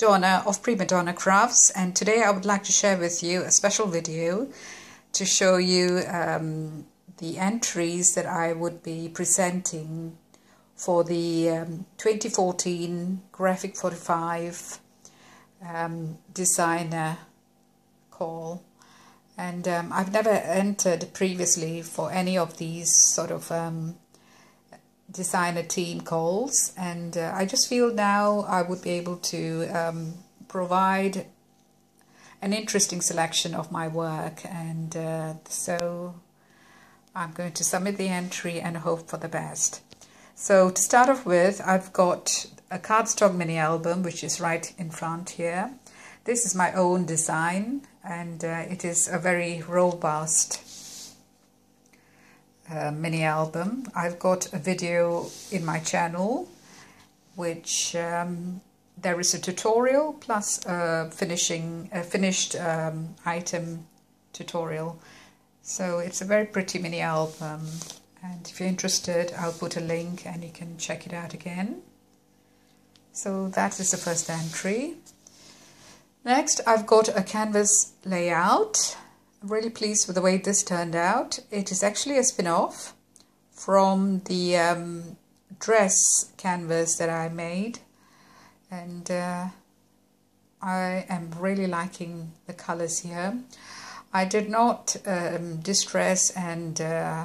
Donna of Prima Donna Crafts and today I would like to share with you a special video to show you um, the entries that I would be presenting for the um, 2014 Graphic 45 um, designer call. And um, I've never entered previously for any of these sort of um, designer team calls and uh, I just feel now I would be able to um, provide an interesting selection of my work and uh, so I'm going to submit the entry and hope for the best. So to start off with I've got a cardstock mini album which is right in front here. This is my own design and uh, it is a very robust uh, mini album. I've got a video in my channel which um, there is a tutorial plus a finishing a finished um, item tutorial. So it's a very pretty mini album and if you're interested I'll put a link and you can check it out again. So that is the first entry. Next I've got a canvas layout I'm really pleased with the way this turned out. It is actually a spin-off from the um, dress canvas that I made and uh, I am really liking the colors here. I did not um, distress and uh,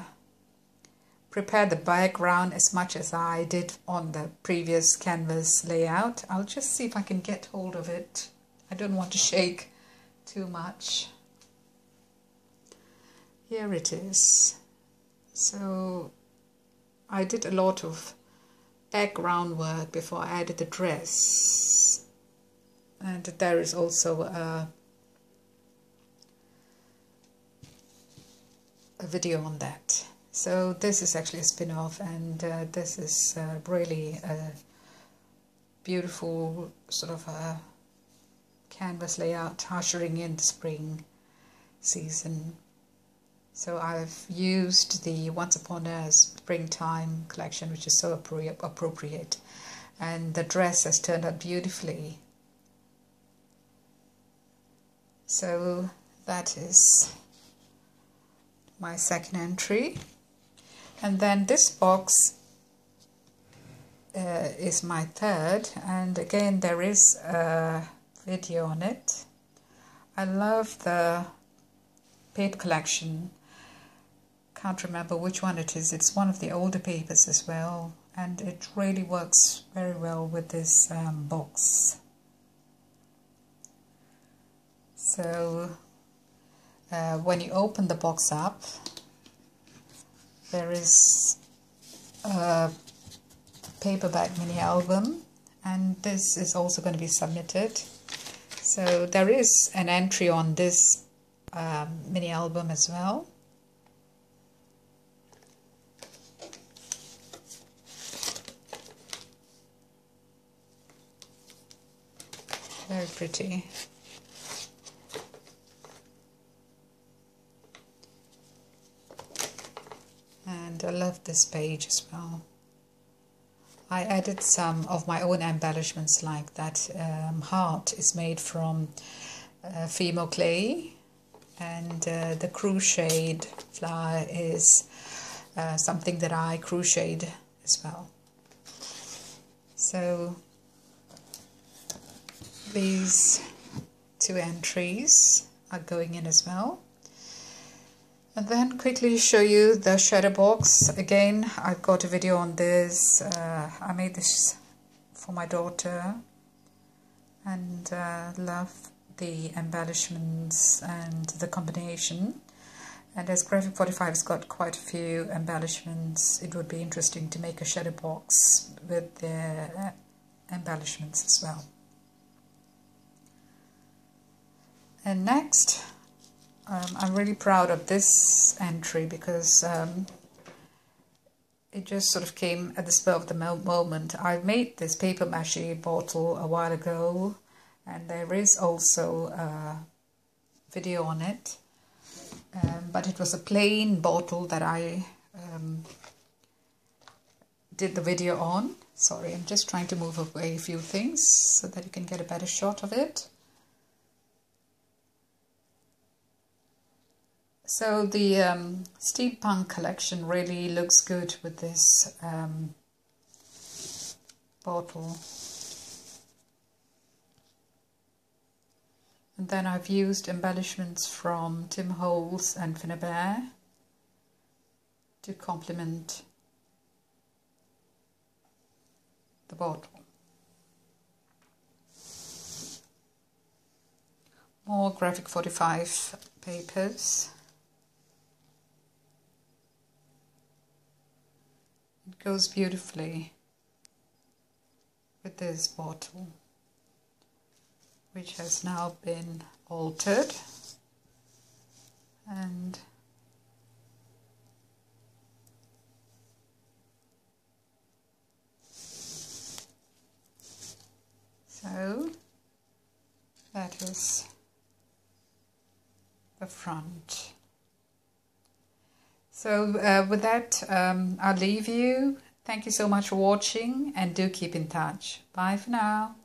prepare the background as much as I did on the previous canvas layout. I'll just see if I can get hold of it. I don't want to shake too much here it is. So I did a lot of background work before I added the dress. And there is also a, a video on that. So this is actually a spin-off and uh, this is uh, really a beautiful sort of a canvas layout ushering in the spring season so I've used the Once Upon a Springtime collection, which is so appropriate. And the dress has turned out beautifully. So that is my second entry. And then this box uh, is my third. And again, there is a video on it. I love the paper collection can't remember which one it is. It's one of the older papers as well, and it really works very well with this um, box. So uh, when you open the box up, there is a paperbag mini album, and this is also going to be submitted. So there is an entry on this um, mini album as well. Very pretty. And I love this page as well. I added some of my own embellishments like that um, heart is made from uh, Fimo clay and uh, the crocheted flower is uh, something that I crocheted as well. So these two entries are going in as well. And then quickly show you the shadow box. Again, I've got a video on this. Uh, I made this for my daughter and uh, love the embellishments and the combination. And as Graphic 45 has got quite a few embellishments, it would be interesting to make a shadow box with the embellishments as well. And next, um, I'm really proud of this entry because um, it just sort of came at the spur of the moment. I made this paper mache bottle a while ago and there is also a video on it. Um, but it was a plain bottle that I um, did the video on Sorry, I'm just trying to move away a few things so that you can get a better shot of it. So the um, steampunk collection really looks good with this um, bottle. And then I've used embellishments from Tim Holtz and Finnabair to complement the bottle. More Graphic 45 papers. It goes beautifully with this bottle which has now been altered. And so that is the front so uh, with that um, I'll leave you. Thank you so much for watching and do keep in touch. Bye for now